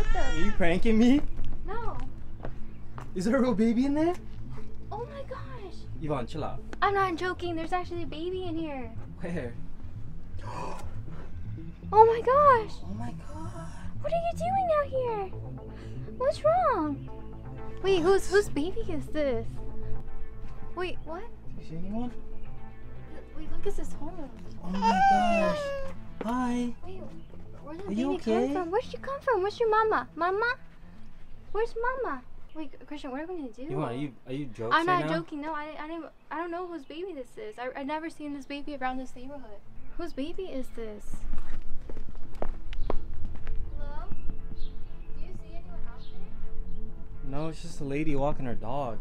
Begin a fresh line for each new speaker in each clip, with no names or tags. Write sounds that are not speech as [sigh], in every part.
What the?
Are you pranking me?
No.
Is there a real baby in there?
Oh my gosh.
Yvonne, chill out.
I'm not joking. There's actually a baby in here.
Where? [gasps]
Oh my gosh.
Oh my god.
What are you doing out here? What's wrong? Wait, whose whose baby is this? Wait, what?
You see anyone?
Wait, look, it's his home.
Oh my gosh. Hi.
Wait, where did the
Are you
baby come
okay?
from? Where'd she come from? Where's your mama? Mama? Where's mama? Wait, Christian, what are we gonna do?
Yvonne, are you are you joking
I'm not
right now?
joking. No, I, I didn't. I don't know whose baby this is. I I never seen this baby around this neighborhood. Whose baby is this? Hello? Do you see anyone out there?
No, it's just a lady walking her dog.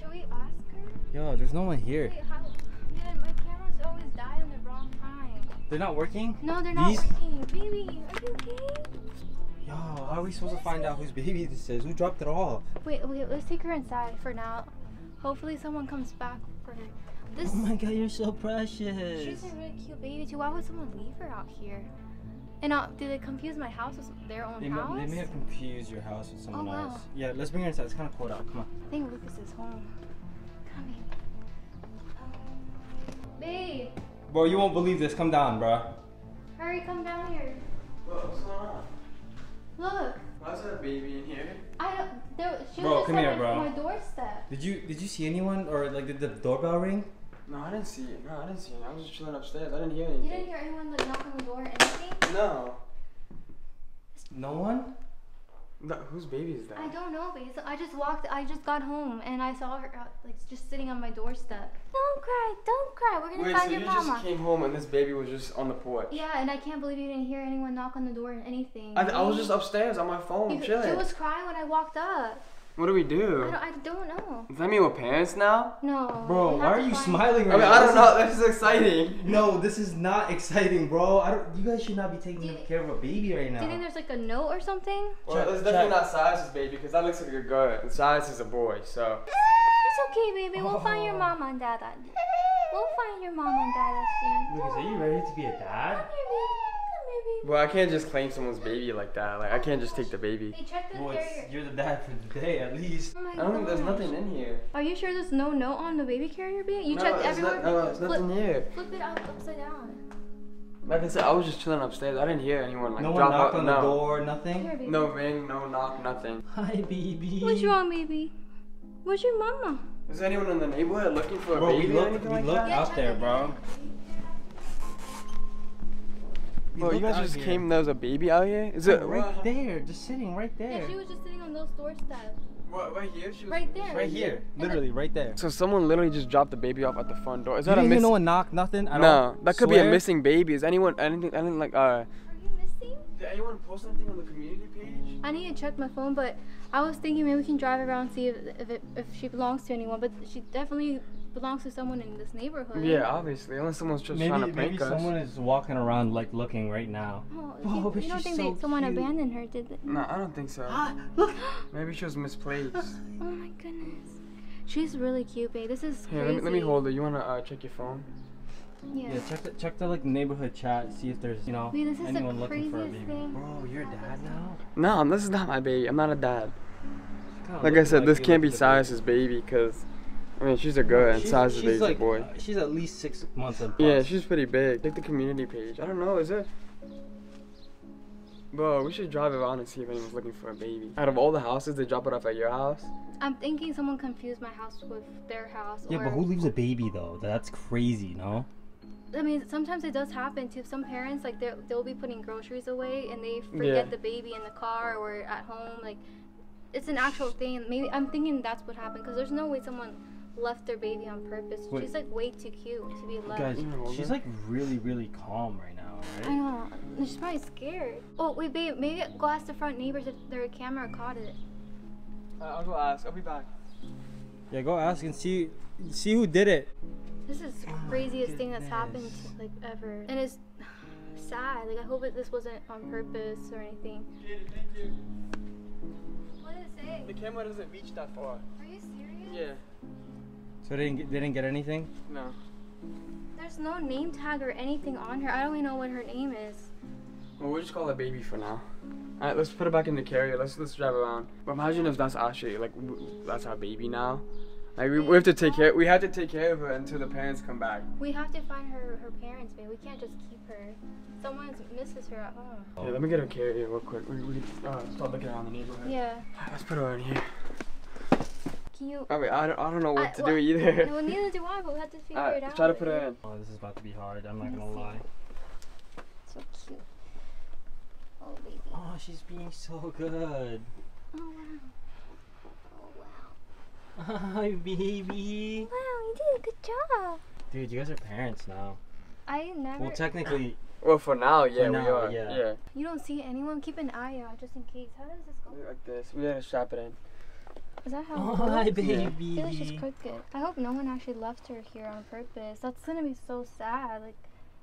Should we ask her?
Yo, there's no one here.
Wait, how? Man, my cameras always die on the wrong time.
They're not working?
No, they're not
These-
working. Baby, are you okay?
Yo, how are we supposed to find out whose baby this is? Who dropped it off?
Wait, wait. Let's take her inside for now. Hopefully, someone comes back for her. This.
Oh my god, you're so precious.
She's a really cute baby too. Why would someone leave her out here? And uh, did they confuse my house with their own
They, may-
house?
they may have confused your house with someone
Oh, wow.
else. Yeah, let's bring her inside. It's kind of cold out. Come on.
I think Lucas is home. Come here. Babe,
Bro, you won't believe this. Come down, bro.
hurry, come down here.
What's going on?
Look,
Why's there a baby in here?
I don't. There, she
Bro,
was just
come here,
my,
bro.
my doorstep.
Did you did you see anyone or like did the doorbell ring?
No, I didn't see it. No, I didn't see it. I was just chilling upstairs. I didn't hear anything.
You didn't hear anyone like knock on the door or anything?
No.
No one?
No. Whose baby is that?
I don't know, babe. So I just walked. I just got home and I saw her out, like just sitting on my doorstep. Don't cry, don't cry. We're gonna
Wait,
find
so
your
you
mama.
just came home and this baby was just on the porch?
Yeah, and I can't believe you didn't hear anyone knock on the door or anything.
I, I was just upstairs on my phone
You-
chilling.
She was crying when I walked up.
What do we
I
do?
don't, I don't know.
Does that mean we're parents now?
No.
Bro, why are you
find-
smiling
I mean,
now?
I don't know. This is exciting.
No, this is not exciting, bro. I don't. You guys should not be taking
you-
care of a baby right now.
Do you think there's like a note or something?
Well, it's definitely
check.
not Silas's baby because that looks like a girl and Silas is a boy. So
It's okay, baby. We'll find your mom and dad. We'll find your mom and dad soon.
Lucas, are you ready to be a dad?
Come baby. Come here, baby.
well, I can't just claim someone's baby like that. Like I can't just take the baby.
Hey, check the
Well,
carrier.
you're the dad for the day at least.
Oh my
I don't think there's nothing in here.
Are you sure there's no note on the baby carrier, baby? You
no,
checked
there's
everywhere?
No, no, there's
flip,
nothing here.
flip it up upside down.
Like I said, I was just chilling upstairs. I didn't hear anyone like
no one
drop
knocked
out.
on
no.
the door, nothing.
baby.
No ring, no knock, nothing.
Hi, baby.
What's wrong, baby? Where's your mama?
Is anyone in the neighborhood looking for a
Bro, we
baby or
looked,
anything
we
like
looked out there,
the
bro. We
Bro, you guys just
here.
came. There was a baby out here. Is it
right there, just sitting right there.
Yeah, she was just sitting on those doorsteps.
What, right here? She was
Right there.
right here, literally right there.
So someone literally just dropped the baby off at the front door. Is
You
that a
didn't even
missing?
no one knocked nothing. I
no,
don't
that could be a missing baby. Is anyone anything? Anything like uh?
Are you missing?
Did anyone post anything on the community page?
I need to check my phone, but I was thinking maybe we can drive around see if if, it, if she belongs to anyone. But she definitely belongs to someone in this neighborhood.
Yeah, obviously, unless someone's just trying to
Maybe
prank
maybe
us.
someone is walking around like looking right now.
Oh,
Whoa, [laughs]
you,
but
you don't
she's
think
so
that someone
cute.
abandoned her, did they?
No, I don't think so.
Ah, look. [gasps]
Maybe she was misplaced. [gasps]
Oh my goodness. She's really cute, babe. This is
Here,
crazy.
let me, let me hold her. You wanna uh, check your phone?
Yeah.
Yeah, check the check the like neighborhood chat. See if there's you know
Wait, this is the
anyone looking for a baby.
thing.
Bro, you're a dad now.
No, this is not my baby. I'm not a dad. Like I
looking
said, this can't be
the
Silas's baby because, I mean, she's a girl and
She's-
Silas's
she's
baby's
like,
a boy.
She's at least six months in.
Yeah, she's pretty big. Take the community page. I don't know, is it? Bro, we should drive around and see if anyone's looking for a baby. Out of all the houses, they drop it off at your house.
I'm thinking someone confused my house with their house.
Yeah,
or,
but who leaves a baby though? That's crazy, no?
I mean, sometimes it does happen to some parents. Like they'll they'll be putting groceries away and they forget
Yeah.
the baby in the car or at home. Like it's an actual thing. Maybe I'm thinking that's what happened because there's no way someone left their baby on purpose.
Wait.
She's like way too cute to be left.
Guys,
Yeah, well,
she's like really, really calm right now,
I
right?
know. She's probably scared. Oh wait, babe. Maybe go ask the front neighbors if their camera caught it.
Uh, I'll go ask. I'll be back.
Yeah, go ask and see see who did it.
This is the
Oh
craziest thing that's happened
goodness.
like ever, and it's [sighs] sad. Like I hope that this wasn't on purpose or anything.
thank you.
What did it say?
The camera doesn't reach that far.
Are you serious?
Yeah.
So they didn't get, they didn't get anything.
No.
There's no name tag or anything on her. I don't even know what her name is.
Well, we'll just call her baby for now. Alright, let's put it back in the carrier. Let's let's drive around. But imagine if that's actually like w- that's our baby now. Like we, we have to take care. We have to take care of her until the parents come back.
We have to find her her parents, babe. We can't just keep her. Someone misses her at home.
Yeah, let me get her carrier real quick. We, we can uh, start looking around the neighborhood.
Yeah.
Alright, let's put her in here.
Can you?
Oh wait, I don't, I don't know what
I-
to
well,
do either.
No, neither do I, but we have to figure
Alright,
it
let's
out.
try to put her in.
Oh, this is about to be hard. I'm not gonna
see.
lie.
So cute. Oh baby.
Oh, she's being so good.
Oh wow. Oh wow. [laughs]
Hi, baby.
Wow, you did a good job.
Dude, you guys are parents now.
I never.
Well, technically,
Well, for now, yeah, we
now,
are.
yeah.
yeah.
you don't see anyone. Keep an eye out just in case. How does this go?
Like this. We gotta strap it in.
Is that how?
oh, [laughs]
it
hi,
works?
Yeah.
I feel like she's crooked. I hope no one actually left her here on purpose. That's gonna be so sad. Like,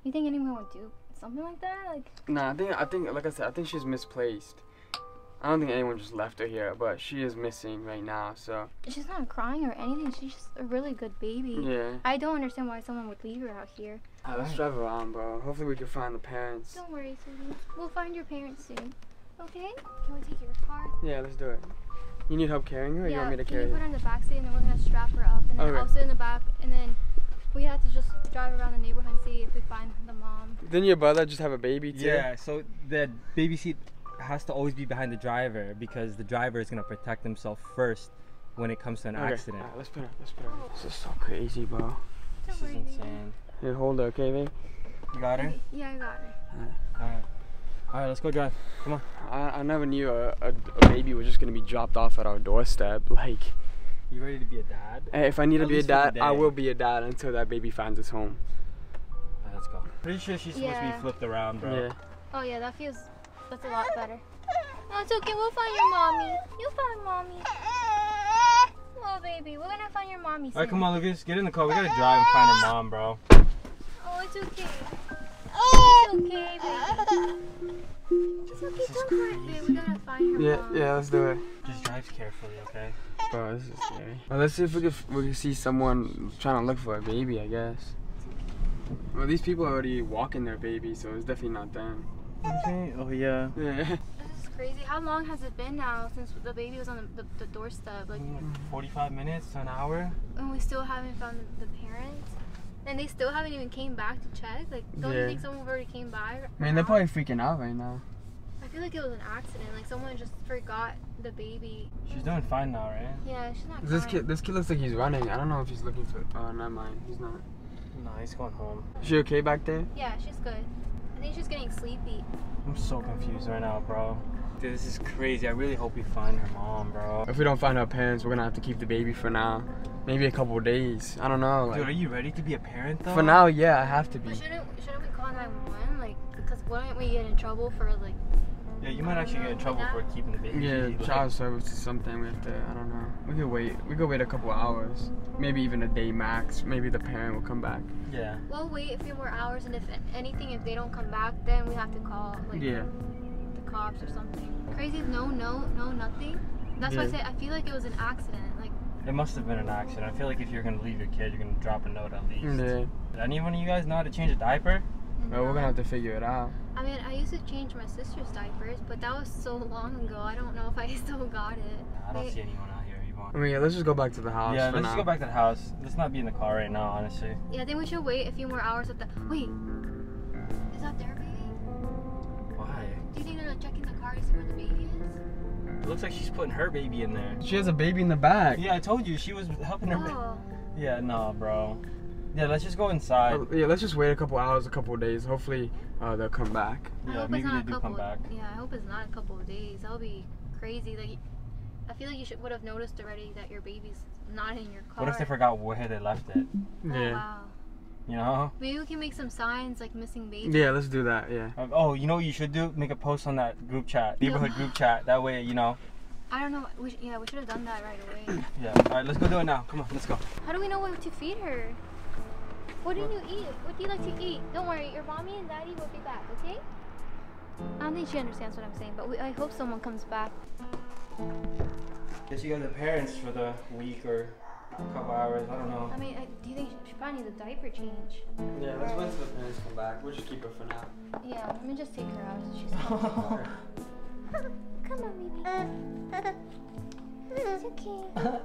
you think anyone would do something like that? Like,
Nah, I think I think like I said, I think she's misplaced. I don't think anyone just left her here, but she is missing right now. So
she's not crying or anything. She's just a really good baby.
yeah.
I don't understand why someone would leave her out here.
Alright, let's drive around, bro. Hopefully we can find the parents.
Don't worry, sweetie. We'll find your parents soon. Okay? Can we take your car?
Yeah, let's do it. You need help carrying her, or you want me to carry? Yeah.
can
carry
you put
her?
her in the back seat and then we're gonna strap her up and then
Okay.
I'll sit in the back and then we have to just drive around the neighborhood and see if we find the mom.
Didn't your brother just have a baby too?
Yeah, so the baby seat has to always be behind the driver because the driver is gonna protect himself first when it comes to an
Okay.
accident.
Alright, let's put her. Let's put her. This is so crazy, bro.
This is
worry, baby.
insane.
Here, hold her, okay, babe?
You got her?
Yeah, I got her.
Alright. Alright, let's go drive. Come on.
I, I never knew a, a, a baby was just gonna be dropped off at our doorstep. Like,
You ready to be a dad?
hey, if I need to be a
least for the
dad, I will be a dad until that baby finds its home.
Alright, let's go. Pretty sure she's supposed to be flipped around, bro.
Yeah.
Oh yeah, that feels that's a lot better. No, it's okay. We'll find your mommy. You'll find mommy. Oh baby, we're gonna find your mommy soon.
Alright, come on, Lucas. Get in the car. We gotta drive and find her mom, bro.
Oh, it's okay. It's okay, baby. [laughs] It's okay.
This is
Don't babe. We gotta find her
Yeah,
mom.
yeah, let's do it.
Just drive carefully, okay?
Bro, this is scary. Well, let's see if we can, we can see someone trying to look for a baby, I guess. Well, these people are already walking their baby, so it's definitely not them.
Okay. Oh yeah.
Yeah. [laughs]
This is crazy. How long has it been now since the baby was on the, the, the doorstep? Like,
Like 45 minutes to an hour.
and we still haven't found the, the parents. And they still haven't even came back to check. Like, don't you think someone already came by?
I mean, they're probably freaking out right now.
I feel like it was an accident. Like someone just forgot the baby.
She's doing fine now, right?
Yeah, she's not.
This
crying.
kid, this kid looks like he's running. I don't know if he's looking for. Oh, never mind. He's not.
No, he's going home.
Is she okay back there?
Yeah, she's good. I think she's getting sleepy.
I'm so confused right now, bro. Dude, this is crazy. I really hope we find her mom, bro.
If we don't find our parents, we're gonna have to keep the baby for now. Maybe a couple of days. I don't know.
Dude, are you ready to be a parent though?
for now, yeah, I have to be.
But shouldn't shouldn't we call 911? Like, because wouldn't we get in trouble for like?
Yeah, you might actually get in trouble for keeping the baby.
Yeah,
like- [laughs]
child service is something we have to. I don't know. We could wait. We could wait a couple hours, maybe even a day max. Maybe the parent will come back.
Yeah.
We'll wait a few more hours, and if anything, if they don't come back, then we have to call like
Yeah.
the cops or something. Crazy. No, no, no, nothing. That's why I say I feel like it was an accident. Like,
It must have been an accident. I feel like if you're gonna leave your kid, you're gonna drop a note at least.
Yeah.
Did anyone of you guys know how to change a diaper?
Well, we're gonna have to figure it out.
I mean, I used to change my sister's diapers, but that was so long ago. I don't know if I [laughs] still got it.
I don't
Wait.
see anyone out here anymore.
I mean, yeah, let's just go back to the house.
Yeah,
for
let's
now.
just go back to the house. Let's not be in the car right now, honestly.
Yeah, I think we should wait a few more hours at the. Wait, is that their baby?
Why?
Do you think they're checking the car to see where the baby is?
It looks like she's putting her baby in there.
She has a baby in the back.
Yeah, I told you she was helping her.
Oh,
Yeah, no, bro. Yeah, let's just go inside.
Uh, yeah, let's just wait a couple hours, a couple of days. Hopefully, uh, they'll come back.
I
Yeah,
hope
maybe
it's
they
not
do
a couple.
come back.
Yeah, I hope it's not a couple of days. That'll be crazy. Like, I feel like you should would have noticed already that your baby's not in your car.
What if they forgot where they left it?
Oh,
Yeah.
wow.
You know?
Maybe we can make some signs like missing baby.
Yeah, let's do that. Yeah.
Um, oh, you know what you should do? Make a post on that group chat, neighborhood group chat. That way, you know.
I don't know. We sh- yeah, we should have done that right away.
Yeah. All right, let's go do it now. Come on, let's go.
How do we know what to feed her? What do you eat? What do you like to eat? Don't worry, your mommy and daddy will be back, okay? I don't think she understands what I'm saying, but we, I hope someone comes back.
Guess you got the parents for the week or a couple hours. I don't know.
I mean, I, do you think she, she probably needs a diaper change?
Yeah, let's wait till the parents come back. We'll just keep her for now.
Yeah, let me just take her out. She's [laughs] [laughs] Come on, baby. It's okay. [laughs]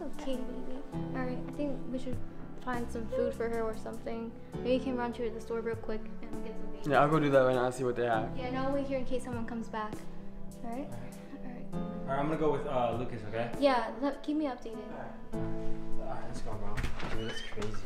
It's okay, baby. Alright, I think we should find some food for her or something. Maybe you can run to the store real quick and get some baby.
Yeah, I'll go do that right now and see what they have.
Yeah, and I'll wait here in case someone comes back. Alright? Alright.
Alright, I'm gonna go with uh, Lucas, okay?
Yeah, keep me updated.
Alright, let's go, bro. Dude, that's crazy.